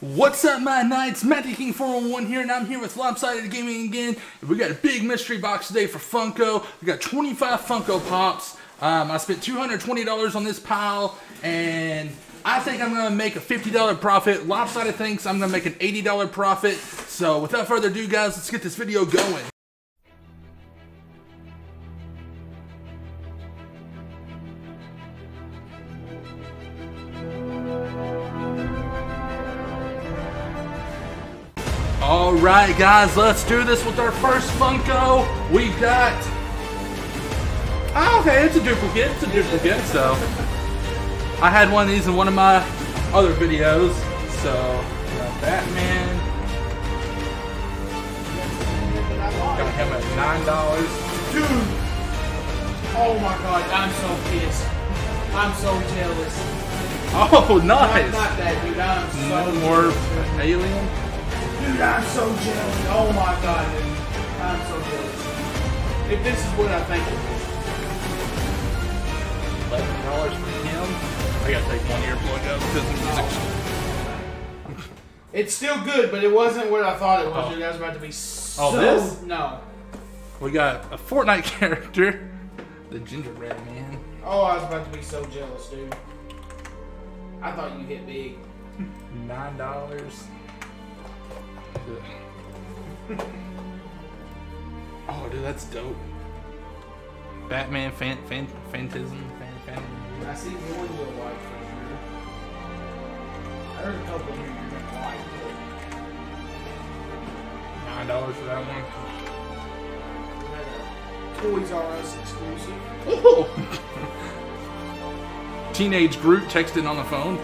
What's up, my knights? Matthew King 401 here, and I'm here with Lopsided Gaming again. We got a big mystery box today for Funko. We got 25 Funko Pops. Um, I spent $220 on this pile, and I think I'm gonna make a $50 profit. Lopsided thinks I'm gonna make an $80 profit. So without further ado, guys, let's get this video going. Right, guys, let's do this with our first Funko. We've got. Oh, okay, it's a duplicate. It's a duplicate. So, I had one of these in one of my other videos. So, we got Batman. Got him at nine dollars. Dude! Oh my god, I'm so pissed. I'm so jealous. Oh, Not, nice. not that, dude. I'm so No more jealous. alien. Dude, I'm so jealous. Oh my god, dude. I'm so jealous. If this is what I think it is. Eleven dollars for him. I gotta take one earplug out because the music's It's still good, but it wasn't what I thought it was, Oh. dude. Was about to be oh, so... Oh, this? No. We got a Fortnite character, the gingerbread man. Oh, I was about to be so jealous, dude. I thought you hit big. Nine dollars. oh, dude, that's dope. Batman fan, fan, Phantasm, fan, fan. I see one you'll like for sure. heard a couple here you're gonna like. Nine dollars for that one. Toys R Us exclusive. Oh. Teenage Groot texting on the phone.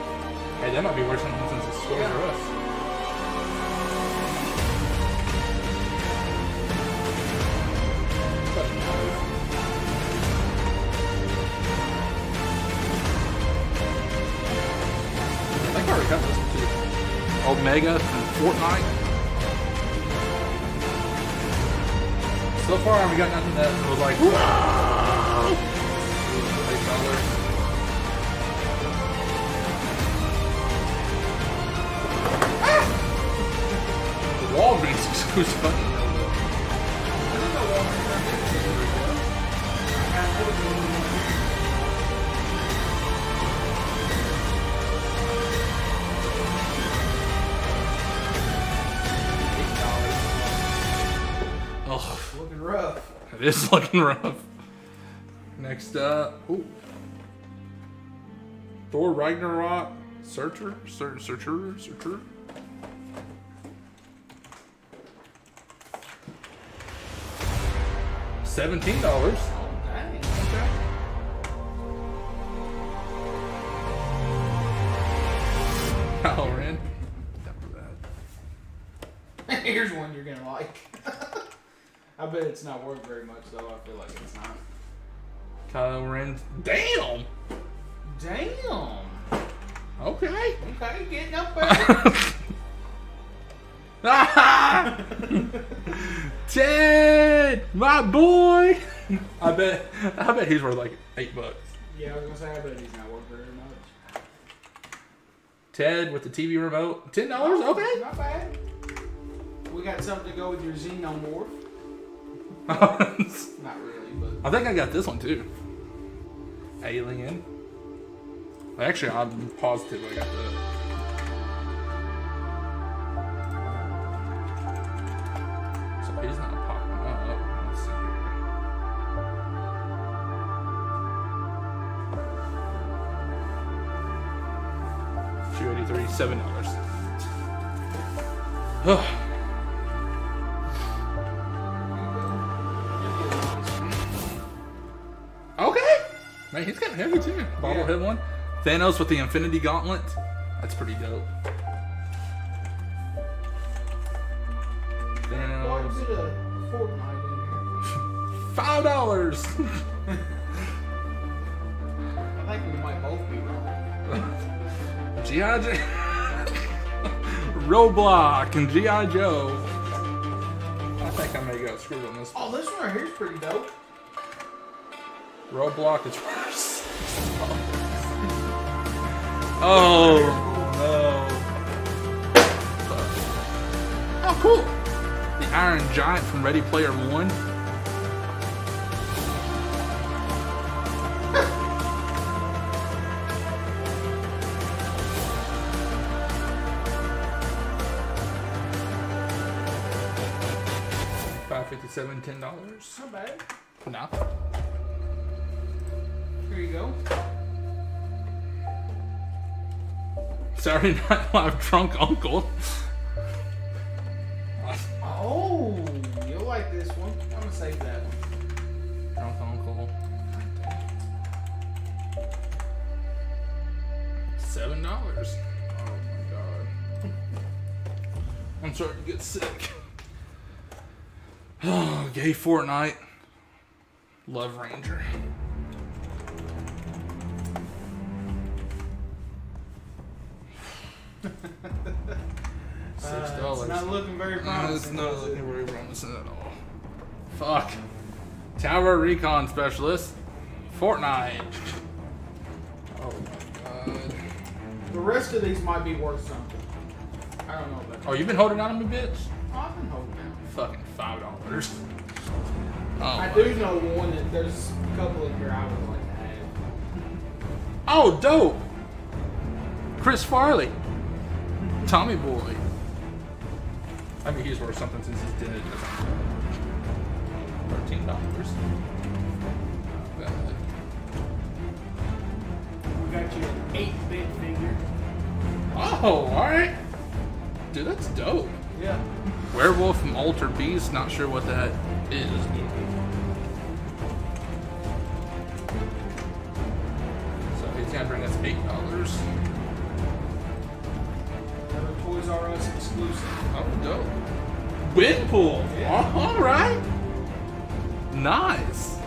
Hey, that might be worse than since it's Toys R Us. Omega from Fortnite. So far, we got nothing that was like, wow. Eight dollars. The Walgreens exclusive. Oh, rough. it is looking rough. Next up, ooh. Thor Ragnarok Searcher, Searcher, Searcher, Searcher. Seventeen dollars. Oh, Dang, okay. Kylo Ren. Here's one you're gonna like. I bet it's not worth very much though. I feel like it's not. Kylo Ren. Damn. Damn. Okay. Okay, getting up there. Ted, my boy. I bet. I bet he's worth like eight bucks. yeah, I was gonna say I bet he's not worth very much. Ted with the TV remote. Ten dollars. Okay. Not bad. We got something to go with your xenomorph. I Not really, but think I got this one too. Alien. Actually, I'm positive I got that. Not popping up. Oh, oh, let's see here. Two eighty three, seven dollars. Man, he's kind of heavy too. Bobblehead one. Thanos with the Infinity Gauntlet. That's pretty dope. Thanos. Five dollars. I think we might both be wrong. G.I. Joe. Roadblock and G.I. Joe. I think I may got screwed on this. Oh, this one right here's pretty dope. Roadblock is worse. Oh no. Oh, cool. The Iron Giant from Ready Player One. Five fifty-seven, ten dollars. Not bad. No. Here you go. Saturday Night Live drunk uncle. Oh, you'll like this one. I'm gonna save that one. Drunk uncle. Seven dollars. Oh my god. I'm starting to get sick. Oh, gay Fortnite. Love Ranger. Six Uh, dollars. it's not looking very No, promising. it's not looking very promising at all. Fuck. Tower Recon Specialist. Fortnite. Oh my god. The rest of these might be worth something. I don't know about that. Oh, you've been holding on to me, bitch? Oh, I've been holding out. Fucking five dollars. Oh, I my do know one that there's a couple in here I would like to have. Oh, dope. Chris Farley. Tommy Boy. I mean, he's worth something since he's dead. Thirteen dollars. We got you an 8-bit figure. Oh, all right. Dude, that's dope. Yeah. Werewolf from Altered Beast. Not sure what that is. So he's gonna bring us eight dollars. Toys R Us exclusive. Oh, dope. Windpool. Yeah. All right. Nice.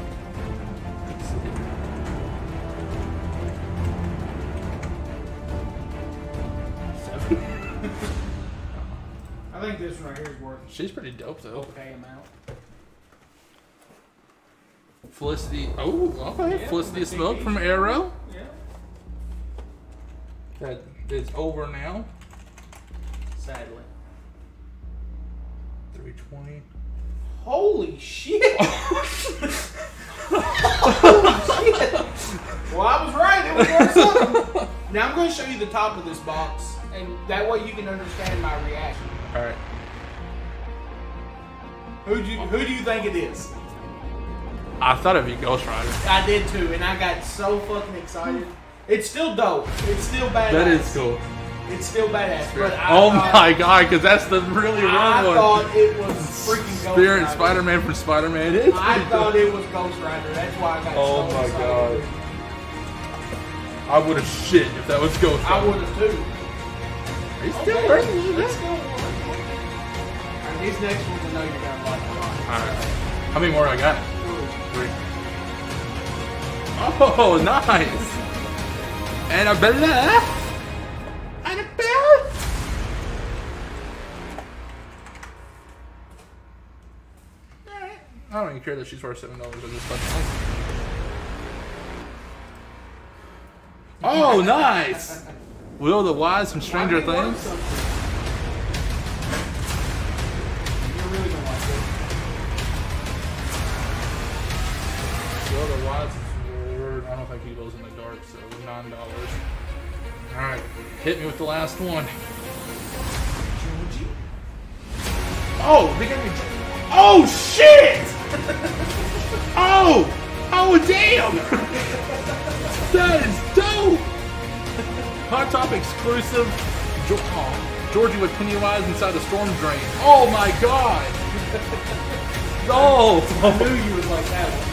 I think this one right here is worth She's pretty dope though. okay amount. Felicity. Oh, okay. Yeah, Felicity Smoak from. Arrow. Yeah. That is over now. Sadly. 320. Holy shit! Holy shit! Well, I was right. It was worth something. Now I'm going to show you the top of this box, and that way you can understand my reaction. All right. Who do you, who do you think it is? I thought it'd be Ghost Rider. I did too, and I got so fucking excited. It's still dope. It's still badass. That is cool. It's still badass. But I Oh thought, my god, because that's the really I wrong one. thought it was freaking Ghost Spirit Rider. Spider Man from Spider Man. It is. I thought it was Ghost Rider. That's why I got Oh so my excited. God. I would have shit if that was Ghost Rider. I would have too. He's Okay, still worth it's it. still worth it. Alright, these next ones I know you're gonna like a lot. Alright. How many more I got? Three. Oh, nice. Annabella. Annabelle. Don't care that she's worth seven dollars on this fucking Oh, nice. Will the Wise from Stranger Might be worth Things. really gonna like this. Will the Wise is. I don't think he goes in the dark, so nine dollars. Alright. Hit me with the last one. Oh, they got me. Oh shit! oh! Oh, damn! that is dope! Hot Top exclusive. Oh, Georgie with Pennywise inside the storm drain. Oh my god! oh! I knew you would like that one.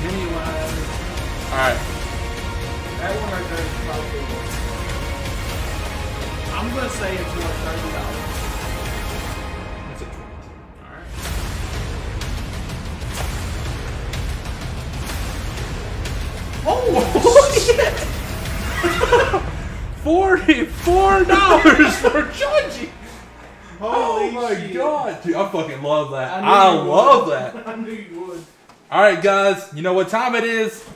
Pennywise. Alright. That one right there is probably worth I'm gonna say it's worth $30. Forty-four dollars for. Oh Holy my shit. god, dude! I fucking love that. I I, you would. love that. I knew you would. All right, guys, you know what time it is.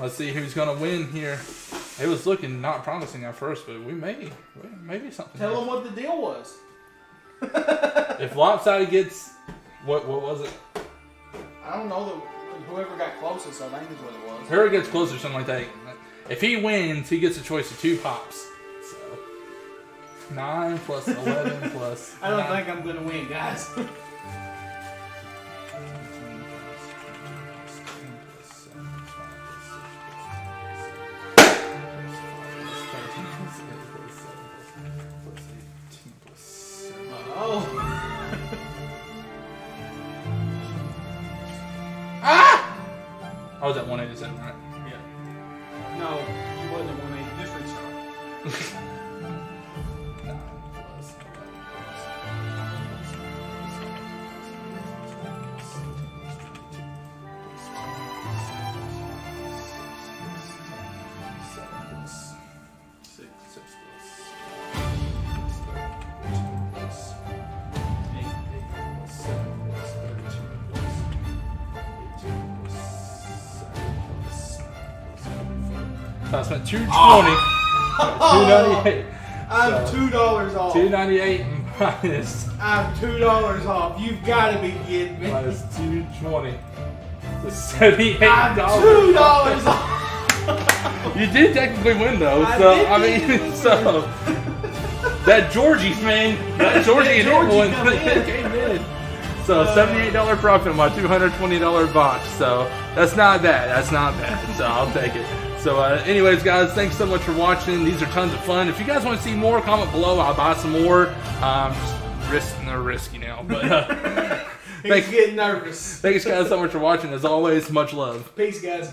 Let's see who's gonna win here. It was looking not promising at first, but we may, maybe something. Tell them what the deal was. If lopsided gets, what what was it? I don't know that whoever got closest, I think is what it was. Whoever gets closer, something like that. If he wins, he gets a choice of two pops. So nine plus eleven plus. I don't nine. think I'm gonna win, guys. oh. Ah! I was at 187, I spent 220. 298. I'm So- two dollars off. 298 minus, I'm two dollars off. You've got to be kidding me. minus 220. The $78. Two dollars off. You did technically win though, I so I mean, so that Georgie thing, that Georgie That Georgie one came in. So uh, seventy-eight dollar profit on my two hundred twenty dollar box. So that's not bad. That's not bad. So I'll take it. So, uh, anyways, guys, thanks so much for watching. These are tons of fun. If you guys want to see more, comment below. I'll buy some more. Um, I'm just risk, no risky now, but uh, He's thanks, getting nervous. thanks guys so much for watching. As always, much love. Peace, guys.